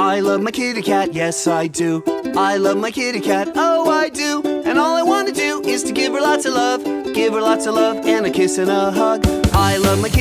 I love my kitty cat, yes I do. I love my kitty cat, oh I do. And all I want to do is to give her lots of love, give her lots of love and a kiss and a hug. I love my kitty